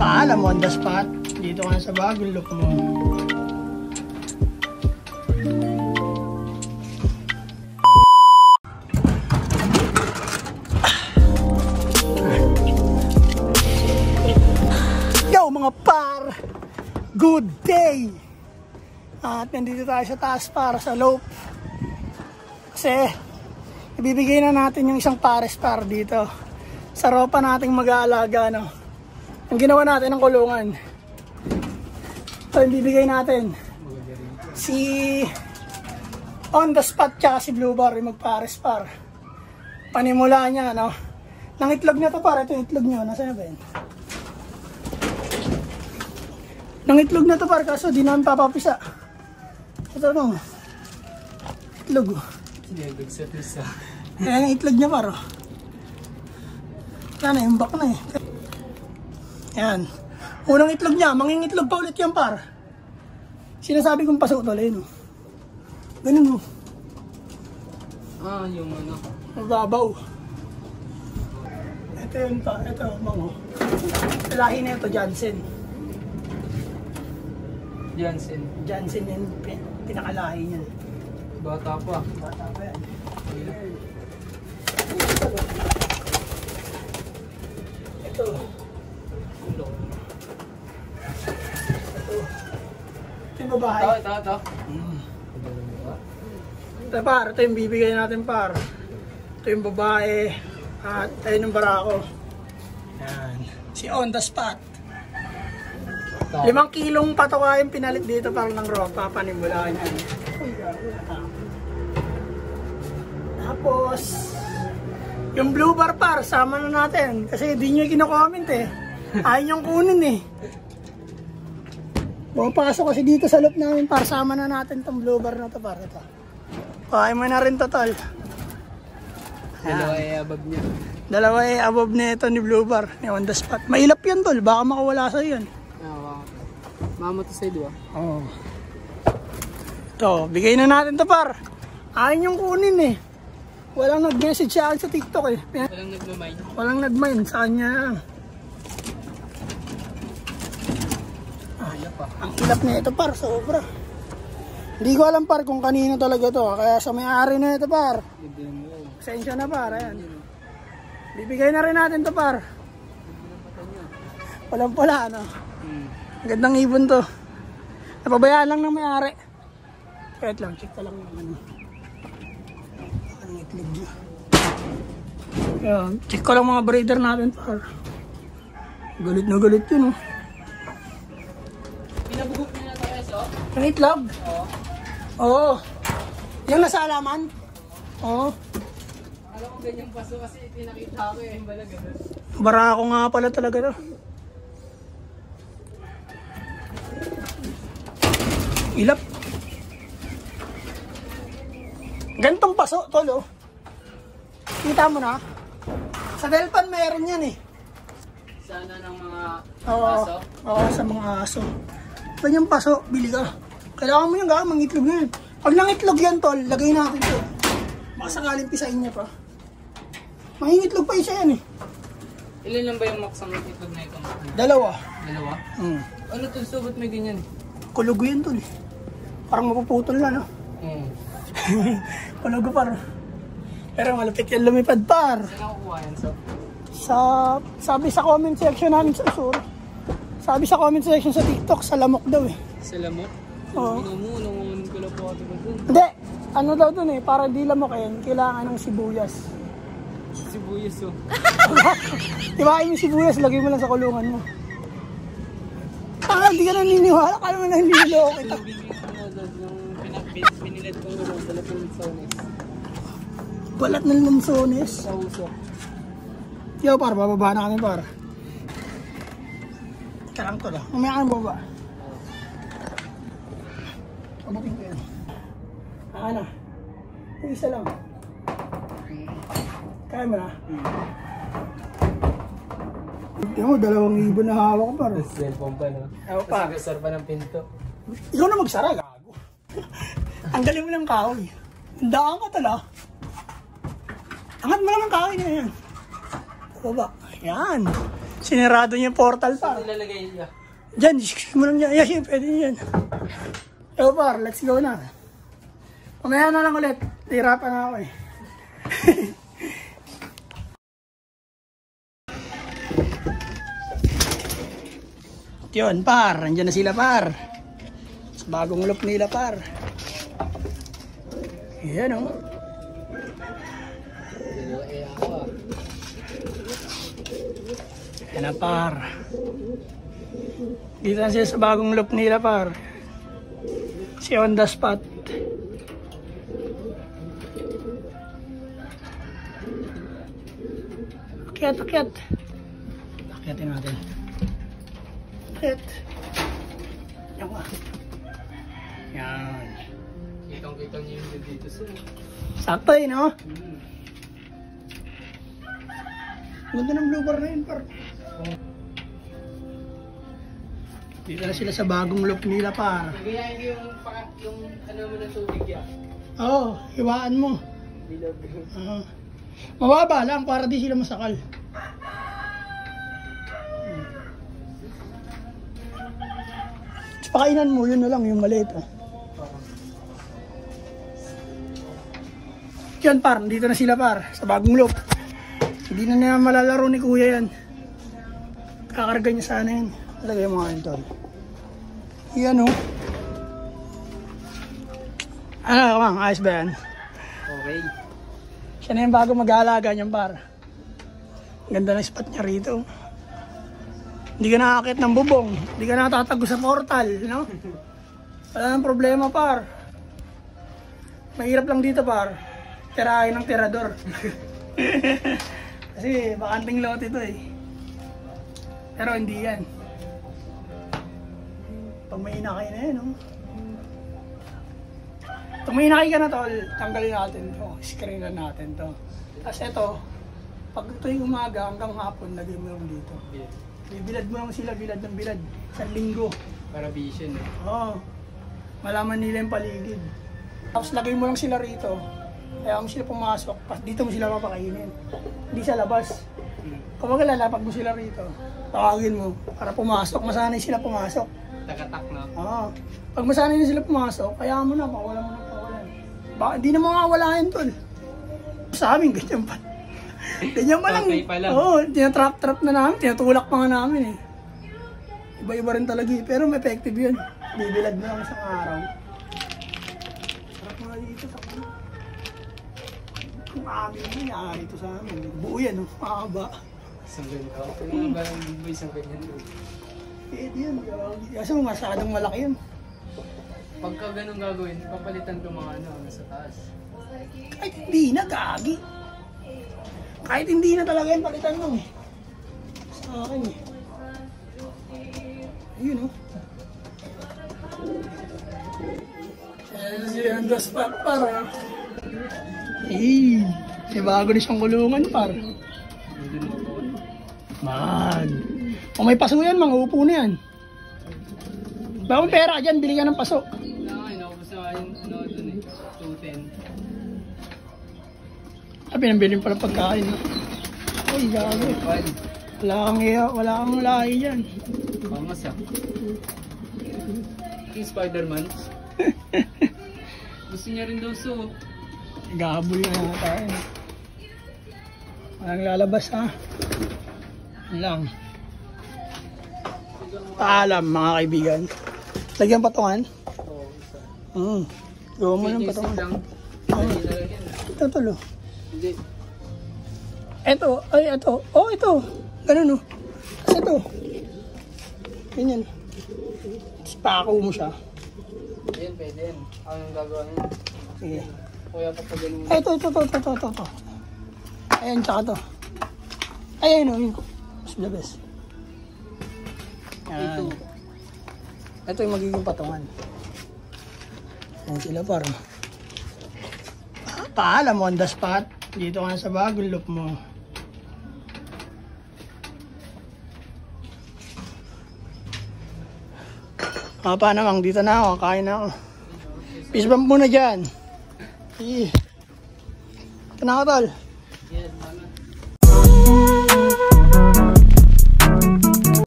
Paalam on the spot. Dito ka sa bagong look mo. Yo mga par! Good day! At nandito tayo sa taas para sa loop. Kasi ibibigay na natin yung isang pares par dito. Sa ropa nating mag-aalaga no. Ang ginawa natin ng kulungan. So ibibigay natin si on the spot tsaka si Blue Bar yung magpares par. Panimula niya no. Nang itlog niya to par, ito yung itlog niyo. Nasaan na ba yun? Nang itlog na to par, kaso di namin papapisa. Ito no. Itlog. oh. Hindi, sa pisa. Ayan ang itlog niya paro. Yan na, yung back na eh. Yan. Unang itlog niya, mangingitlog pa ulit yan par. Sinasabi kong pasok to, no? Ganun mo. Ah, yung ano. Mababaw. Ito yun pa, ito, mango. Lahi na ito, Jansen. Jansen. Jansen yan, pin- pinakalahi niyan. Bata pa. Bata pa yan. Ito. Ito. Ito yung babae. Ito, ito, ito. Ito par, ito yung bibigay natin par. Ito yung babae. At ayun yung barako. Yan. Si on the spot. Ito. Limang kilong patawa yung pinalit dito para ng ropa. Panimulaan yan. Tapos, yung blue bar par, sama na natin. Kasi di nyo kino-comment eh. Ayaw niyong kunin eh. Pumapasok kasi dito sa loop namin par, sama na natin tong blue bar na to par. Ito. Pahay mo na rin to tol. Dalawa ay abag niya. Dalawa eh, above na ito ni blue bar. Ni on the spot. Mailap yan tol, baka makawala sa yun. Ah, wow. Mama to sa'yo, ah. Oo. To, bigay na natin to par. Ayaw niyong kunin eh. Walang nag-message sa akin sa TikTok eh. Walang nagmamay. Walang nag-mind sa kanya lang. Kaya pa. Ang hilap na ito par, sobra. Hindi ko alam par kung kanino talaga to. Kaya sa may-ari na ito par. Pasensya na par, ayan. Bibigay na rin natin to par. Walang pala, ano. Ang Gandang ibon to. Napabayaan lang ng may-ari. Wait lang, check ka lang ano. Ang itlog niya. Ayan, check ko lang mga breeder natin par. Galit na galit yun oh. Pinabugok niya na tayo, Ang itlog? Oo. Oo. Yung nasa alaman? Oo. Alam ko ganyan paso kasi pinakita ko eh. Yung bala ganun. Barako nga pala talaga to. Ilap. Gantong paso, tol, oh. Kita mo na? Sa Delpan meron yan eh. Sana ng mga Oo, paso. oo, sa mga aso. Ganyang paso, bili ka. Kailangan mo yung gawin, mangitlog na yan. Pag nangitlog yan, tol, lagay natin to. Baka sakaling pisain niya pa. Mangingitlog pa isa yan eh. Ilan lang ba yung max ang itlog na ito? Dalawa. Dalawa? Hmm. Ano to? So, ba't may ganyan? Kulugo yan tol eh. Parang mapuputol na no. Hmm. Kulugo par. Pero malapit yan lumipad par. Saan nakukuha yan, so? Sa, sabi sa comment section namin sa sorry. Sabi sa comment section sa TikTok, sa lamok daw eh. Sa lamok? Oo. Nangungunin ko lang po ako dun? Hindi, ano daw dun eh, para di lamokin, kailangan ng sibuyas. Sibuyas, oh. Diba yung sibuyas, lagay mo lang sa kulungan mo. Ah, hindi ka naniniwala, kala mo nanililoko kita. Binili ko na doon na doon sa lapit sa unis. Balat ng lansones. Sa uso. Yo, par, bababa na kami, par. Karang to lang. Mamaya kami bababa. Abutin ko yan. Ah? Yung isa lang. Kaya mo na? Tingnan mo, dalawang ibon na hawak ko, par. Cellphone pa, no? Ako pa. Kasi pa ng pinto. Ikaw na magsara, gago. Ang galing mo ng kahoy. Daan ka tala. Angat mo lang ang kahoy na yan. Baba. Yan. Sinirado niya yung portal par. Nilalagay niya. Diyan, mo lang. Yeah, yeah, pwede yan. Par, let's go na. Mamaya na lang ulit. Hirapan ako eh. Yun, par. Nandiyan na sila, par. Sa bagong loop nila, par. Yan, oh. Yan na, par. Dito na sila sa bagong loop nila, par. Si on the spot. Akyat, akyat. Akyatin natin. Akyat. Yan ka. Yan. Kitang kita niyo yung dito sa. Sakto eh, no? Ganda ng blue bar na yun, par. Dito na sila sa bagong loop nila, par. Nagayain niyo yung, yung ano mo ng tubig ya. Oo, oh, hiwaan mo. Bilog. Oo. mababa lang para di sila masakal. Pakainan mo, yun na lang, yung maliit. Oh. Yan par, dito na sila par, sa bagong loop. Hindi na niya malalaro ni kuya yan. Kakarga niya sana yan. Lagay mo nga yun. Yan oh. Ano, kamang, ayos ba yan? Okay. Siya na yung bago mag-aalaga niyan par. Ganda ng spot niya rito. Hindi ka nakakit ng bubong. Hindi ka natatago sa portal, no? Wala nang problema par. Mahirap lang dito par. Tirahin ng tirador. Kasi bakanting lot ito eh. Pero hindi yan. Pag may inakay na yan, no? Pag may inakay ka na tol, tanggalin natin to. Screenan natin to. Tapos ito, pag ito yung umaga hanggang hapon, lagay mo yung dito. Bibilad mo lang sila, bilad ng bilad. Sa linggo. Para vision eh. Oo. Malaman nila yung paligid. Tapos lagay mo lang sila rito. Kaya mo sila pumasok. Dito mo sila papakainin. Hindi sa labas. Kung maglalapag mo sila rito, tawagin mo para pumasok. Masanay sila pumasok. Takatak na. Oo. Pag masanay na sila pumasok, kaya mo na, pakawalan mo na, pakawalan. Baka hindi na mawawala yan, tol. Sa amin, ganyan pa. ganyan pa lang. Okay pa lang. Oo, tinatrap-trap na namin, tinatulak pa nga namin eh. Iba-iba rin talaga eh. Pero may effective yun. Bibilad mo lang isang araw. Sarap mga dito sa ano. Kung amin mo, yari dito sa amin. Buo yan, oh. mahaba. Isang ganyan. Okay na ba yung boy isang ganyan? Pwede yan. Kasi masyadong malaki yun. Pagka ganun gagawin, papalitan ko mga ano, nasa taas. Kahit hindi na, gagi. Kahit hindi na talaga yan, palitan mo eh. Sa akin eh. Ayun oh. Ayan si Ando Spot para. Eh, may bago na siyang kulungan par. Man. Kung may paso yan, mga upo na yan. Bawang pera dyan, bili ka ng paso. Na nga, inaubos na nga yung dun. 210. Ah, pinambilin pala pagkain. Ay, gago. Wala kang iya, wala kang lahi dyan. Bangas ah. Yung Spider-Man. Gusto niya rin daw suot. Gahabol na tayo. Walang lalabas ha. Lang. Paalam mga kaibigan. Lagyan patungan. Oo, isa. Hmm. Gawa mo ng patungan. yan. Ito tulo. Hindi. Ito. Ay, ito. Oh, ito. Ganun oh. Kasi ito. Ganyan. Tapos pako mo siya. Ayan, pwede yan. Yung gagawa niya. Sige. Kuya pa pa ganun. Ito, ito, ito, ito, ito, ito. Ayan, tsaka to. Ayan, oh, yun. Mas the best. Yan. Ito. Ito yung magiging patungan. Ayan sila par. Ah, Paalam mo on the spot. Dito ka sa bagong loop mo. Ah, paano mang dito na ako, kain na ako. Peace bump muna dyan. Ito na ako tol. Yes,